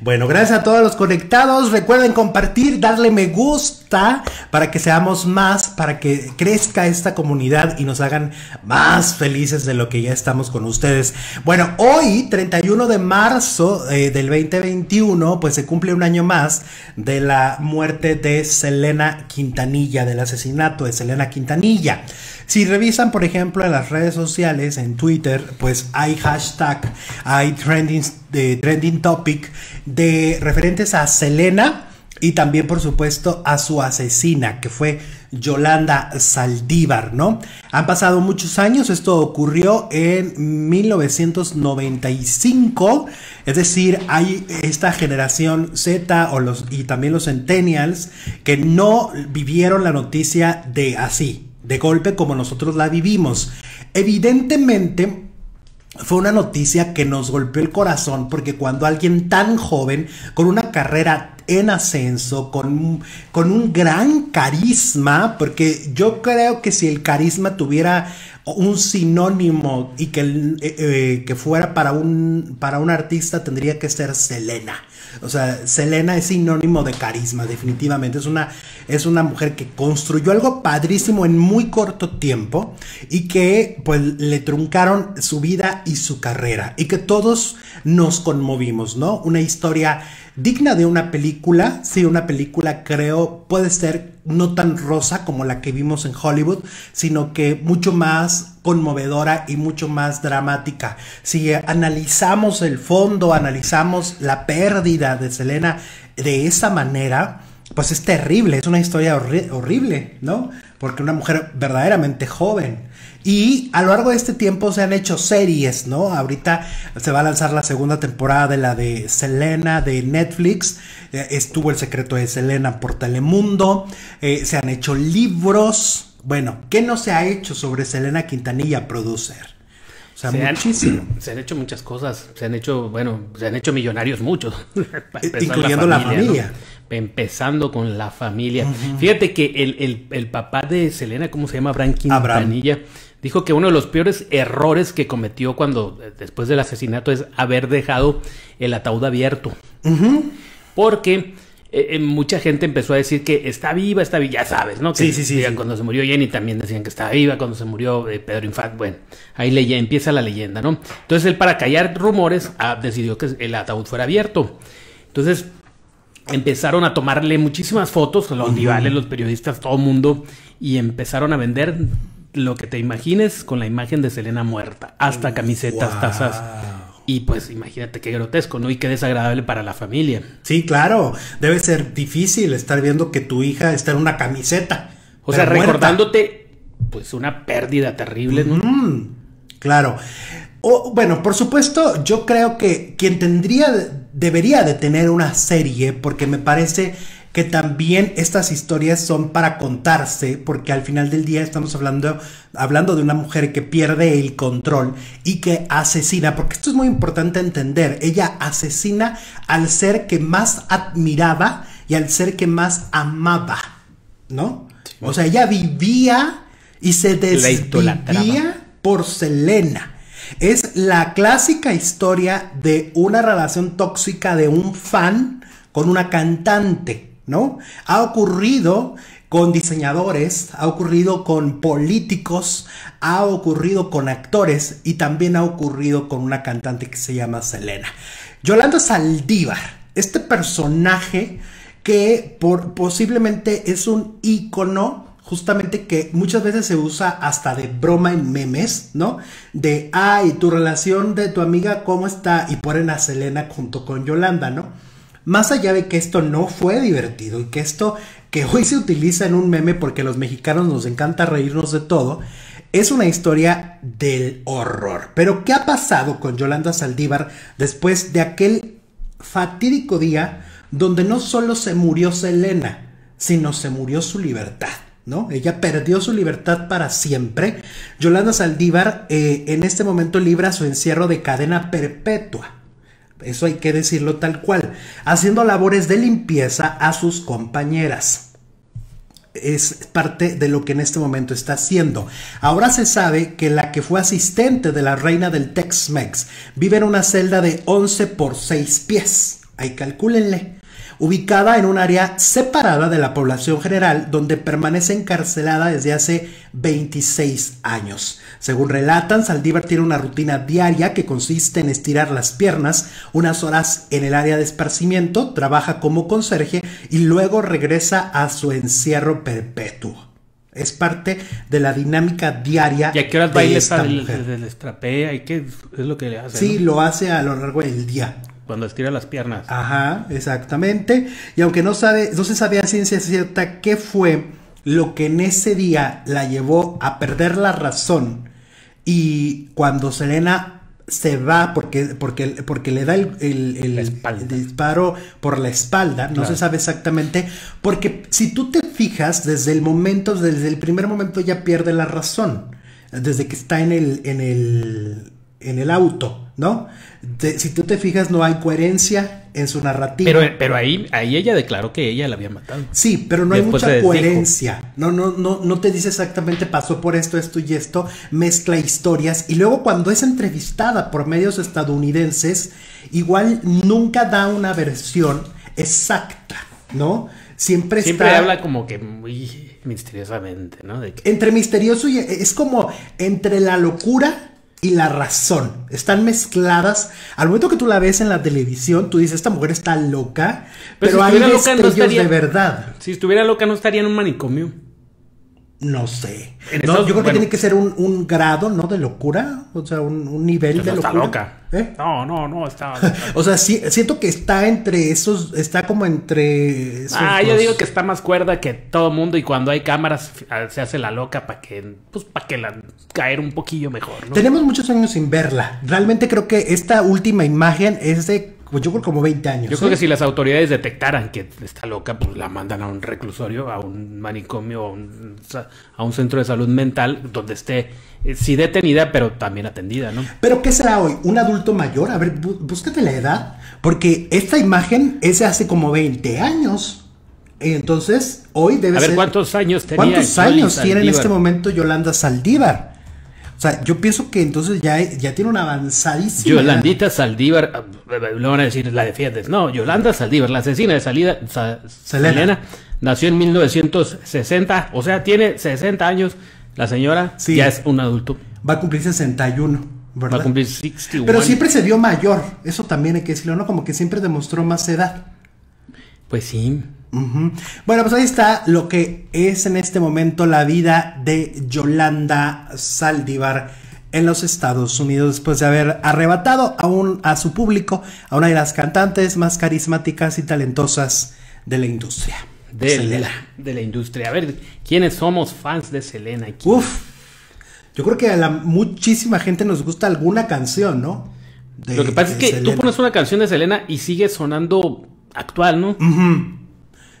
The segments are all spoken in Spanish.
Bueno, gracias a todos los conectados. Recuerden compartir, darle me gusta para que seamos más, para que crezca esta comunidad y nos hagan más felices de lo que ya estamos con ustedes. Bueno, hoy, 31 de marzo eh, del 2021, pues se cumple un año más de la muerte de Selena Quintanilla, del asesinato de Selena Quintanilla. Si revisan, por ejemplo, en las redes sociales, en Twitter, pues hay hashtag, hay trending, de, trending topic de referentes a Selena y también, por supuesto, a su asesina, que fue Yolanda Saldívar, ¿no? Han pasado muchos años, esto ocurrió en 1995, es decir, hay esta generación Z o los, y también los centennials que no vivieron la noticia de así, de golpe como nosotros la vivimos. Evidentemente, fue una noticia que nos golpeó el corazón porque cuando alguien tan joven, con una carrera en ascenso, con, con un gran carisma, porque yo creo que si el carisma tuviera un sinónimo y que, eh, eh, que fuera para un, para un artista tendría que ser Selena. O sea, Selena es sinónimo de carisma, definitivamente. Es una, es una mujer que construyó algo padrísimo en muy corto tiempo y que pues le truncaron su vida y su carrera y que todos nos conmovimos, ¿no? Una historia digna de una película, sí, una película creo puede ser no tan rosa como la que vimos en Hollywood, sino que mucho más conmovedora y mucho más dramática. Si analizamos el fondo, analizamos la pérdida de Selena de esa manera, pues es terrible, es una historia horrible, ¿no? Porque una mujer verdaderamente joven. Y a lo largo de este tiempo se han hecho series, ¿no? Ahorita se va a lanzar la segunda temporada de la de Selena de Netflix. Eh, estuvo El secreto de Selena por Telemundo. Eh, se han hecho libros. Bueno, ¿qué no se ha hecho sobre Selena Quintanilla, producer? O sea, muchísimo. se han hecho muchas cosas. Se han hecho, bueno, se han hecho millonarios muchos. Incluyendo la familia. Empezando con la familia. Fíjate que el, el, papá de Selena, ¿cómo se llama? Abraham Quintanilla dijo que uno de los peores errores que cometió cuando después del asesinato es haber dejado el ataúd abierto. Porque eh, eh, mucha gente empezó a decir que está viva, está viva, ya sabes, ¿no? sí, sí, sí, Cuando se murió Jenny también decían que estaba viva, cuando se murió eh, Pedro Infante, bueno, ahí le, empieza la leyenda, ¿no? Entonces él para callar rumores ah, decidió que el ataúd fuera abierto. Entonces empezaron a tomarle muchísimas fotos, los rivales, los periodistas, todo el mundo, y empezaron a vender lo que te imagines con la imagen de Selena muerta, hasta camisetas, tazas. Y pues imagínate qué grotesco, ¿no? Y qué desagradable para la familia. Sí, claro. Debe ser difícil estar viendo que tu hija está en una camiseta. O sea, recordándote, pues una pérdida terrible, ¿no? claro. bueno, por supuesto, yo creo que quien tendría, debería de tener una serie, porque me parece que también estas historias son para contarse, porque al final del día estamos hablando, hablando de una mujer que pierde el control y que asesina, porque esto es muy importante entender, ella asesina al ser que más admiraba y al ser que más amaba, ¿no? O sea, ella vivía y se desvivía por Selena. Es la clásica historia de una relación tóxica de un fan con una cantante. ¿no? Ha ocurrido con diseñadores, ha ocurrido con políticos, ha ocurrido con actores y también ha ocurrido con una cantante que se llama Selena. Yolanda Saldívar, este personaje que por, posiblemente es un ícono justamente que muchas veces se usa hasta de broma en memes, ¿no? De, ay, tu relación de tu amiga, ¿cómo está? Y ponen a Selena junto con Yolanda, ¿no? Más allá de que esto no fue divertido y que esto que hoy se utiliza en un meme porque los mexicanos nos encanta reírnos de todo, es una historia del horror. Pero ¿qué ha pasado con Yolanda Saldívar después de aquel fatídico día donde no solo se murió Selena, sino se murió su libertad? ¿No? Ella perdió su libertad para siempre. Yolanda Saldívar eh, en este momento libra su encierro de cadena perpetua. Eso hay que decirlo tal cual. Haciendo labores de limpieza a sus compañeras. Es parte de lo que en este momento está haciendo. Ahora se sabe que la que fue asistente de la reina del Tex-Mex vive en una celda de 11 por 6 pies. Ahí calcúlenle. Ubicada en un área separada de la población general, donde permanece encarcelada desde hace 26 años. Según relatan, Saldívar tiene una rutina diaria que consiste en estirar las piernas unas horas en el área de esparcimiento, trabaja como conserje y luego regresa a su encierro perpetuo. Es parte de la dinámica diaria. ¿Y a qué horas de baila esta del, mujer. del? ¿Y qué es lo que le hace? Sí, no? lo hace a lo largo del día. Cuando estira las piernas. Ajá, exactamente. Y aunque no sabe, no se sabía ciencia cierta qué fue lo que en ese día la llevó a perder la razón. Y cuando Selena se va porque, porque, porque le da el, el- el- disparo por la espalda, no Claro. se sabe exactamente, porque si tú te fijas, desde el momento, desde el primer momento ya pierde la razón, desde que está en el, en el, en el auto, ¿no? Te- si tú te fijas, no hay coherencia en su narrativa. Pero, pero ahí, ahí ella declaró que ella la había matado. Sí, pero no hay mucha coherencia. No, no, no, no te dice exactamente pasó por esto, esto y esto, mezcla historias. Y luego cuando es entrevistada por medios estadounidenses, igual nunca da una versión exacta, ¿no? Siempre, Siempre está habla como que muy misteriosamente, ¿no? De que- entre misterioso y es como entre la locura y la razón. Están mezcladas. Al momento que tú la ves en la televisión, tú dices, esta mujer está loca, Pero pero, si hay loca, no estaría- de verdad. si estuviera loca no estaría en un manicomio. No sé. No, yo creo que tiene que ser un, un grado, ¿no? De locura. O sea, un, un nivel Pues de no está locura. loca. ¿Eh? No, no, no, está. O sea, sí, siento que está entre esos, está como entre esos ah, yo digo que está más cuerda que todo mundo y cuando hay cámaras f- se hace la loca para que, pues, para que la caer un poquillo mejor, ¿no? Tenemos muchos años sin verla. Realmente creo que esta última imagen es de, pues, yo creo como 20 años. Yo creo ¿eh? que si las autoridades detectaran que está loca, pues la mandan a un reclusorio, a un manicomio, a un, a un centro de salud mental donde esté, eh, sí detenida, pero también atendida, ¿no? Pero ¿qué será hoy? ¿Un adulto mayor? A ver, bú- búscate la edad. Porque esta imagen es de hace como 20 años. Entonces, hoy debe A ver, ser... ¿cuántos años tenía ¿Cuántos años tiene en este momento Yolanda Saldívar? O sea, yo pienso que entonces ya, ya tiene una avanzadísima. Yolandita Saldívar, le van a decir, la defiendes. No, Yolanda Saldívar, la asesina de salida, Sa- Selena. Selena, nació en 1960, o sea, tiene 60 años. La señora Sí. ya es un adulto, Va a cumplir 61, ¿verdad? va a cumplir 61. Pero siempre se vio mayor. Eso también hay que decirlo, ¿no? Como que siempre demostró más edad. Pues sí. Bueno, pues ahí está lo que es en este momento la vida de Yolanda Saldívar en los Estados Unidos después de haber arrebatado a, un, a su público a una de las cantantes más carismáticas y talentosas de la industria. De, Selena. la, de la industria. A ver, ¿quiénes somos fans de Selena? aquí? Uf, yo creo que a la muchísima gente nos gusta alguna canción, ¿no? De- Lo que pasa es que tú pones una canción de Selena y sigue sonando actual, ¿no? Ujú.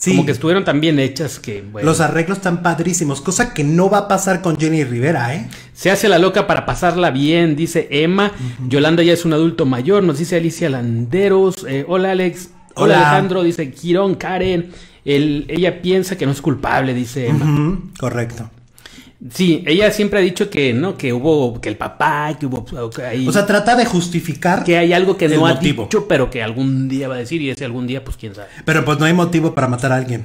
Sí, Como que estuvieron tan bien hechas que, bueno, los arreglos están padrísimos, cosa que no va a pasar con Jenny Rivera, ¿eh? Se hace la loca para pasarla bien, dice Emma. Yolanda ya es un adulto mayor, nos dice Alicia Landeros. Eh, hola Alex. Hola, Hola. Alejandro, dice Quirón, Karen. El- ella piensa que no es culpable, dice Emma. Correcto. Sí, ella siempre ha dicho que no, que hubo, que el papá, que hubo que hay, O sea, trata de justificar que hay algo que no ha motivo. dicho, pero que algún día va a decir, y ese algún día, pues quién sabe. Pero pues no hay motivo para matar a alguien,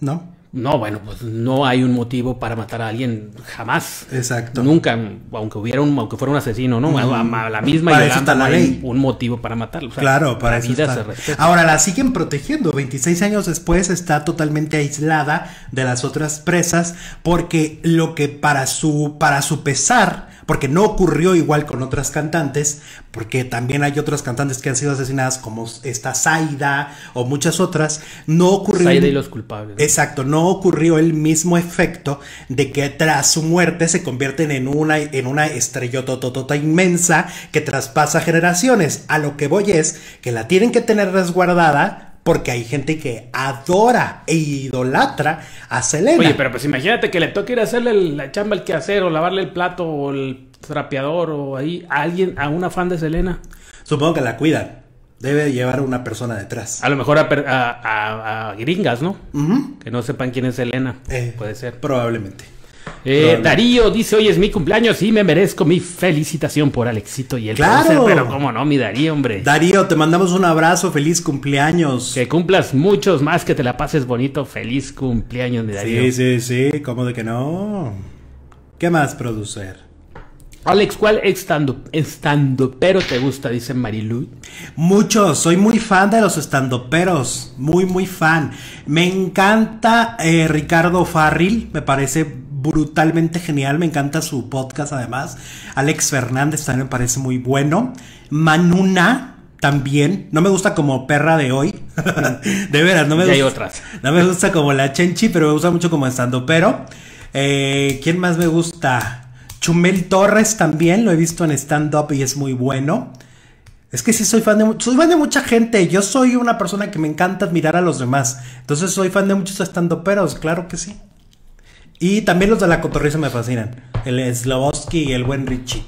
¿no? No, bueno, pues no hay un motivo para matar a alguien jamás. Exacto. Nunca, aunque hubiera un, aunque fuera un asesino, ¿no? A, a- a la misma Para eso está la no hay ley. un motivo para matarlo. o sea, claro, para la eso vida está. se respeta. Ahora la siguen protegiendo. 26 años después está totalmente aislada de las otras presas porque lo que para su para su pesar, porque no ocurrió igual con otras cantantes, porque también hay otras cantantes que han sido asesinadas como esta Zaida o muchas otras, no ocurrió Zaida y los culpables. Exacto, no ocurrió el mismo efecto de que tras su muerte se convierten en una, en una estrellotototota inmensa que traspasa generaciones. A lo que voy es que la tienen que tener resguardada porque hay gente que adora e idolatra a Selena. Oye, pero pues imagínate que le toque ir a hacerle el- la chamba al quehacer o lavarle el plato o el trapeador o ahí a alguien, a una fan de Selena. Supongo que la cuidan. Debe llevar una persona detrás. A lo mejor a, a- a- a gringas, ¿no? Que no sepan quién es Selena. Eh, Puede ser. Probablemente. Eh, Darío dice, hoy es mi cumpleaños y me merezco mi felicitación por Alexito y el Claro. Pero cómo no, mi Darío, hombre. Darío, te mandamos un abrazo, feliz cumpleaños. que cumplas muchos más, que te la pases bonito. Feliz cumpleaños, mi Darío. Sí, sí, sí, ¿cómo de que no? ¿Qué más, producer? Alex, ¿cuál estando, estando pero te gusta? Dice Marilu. Mucho, soy muy fan de los estandoperos, muy, muy fan. Me encanta eh, Ricardo Farril, me parece brutalmente genial, me encanta su podcast además. Alex Fernández también me parece muy bueno. Manuna también, no me gusta como perra de hoy, de veras, no me hay gusta. otras. No me gusta como la Chenchi, pero me gusta mucho como estandopero. Eh, ¿Quién más me gusta? Chumel Torres también, lo he visto en stand-up y es muy bueno. Es que sí soy fan de mu- soy fan de mucha gente. Yo soy una persona que me encanta admirar a los demás. Entonces soy fan de muchos estandoperos, claro que sí. Y también los de la cotorriza me fascinan. El Slobosky y el buen Richie.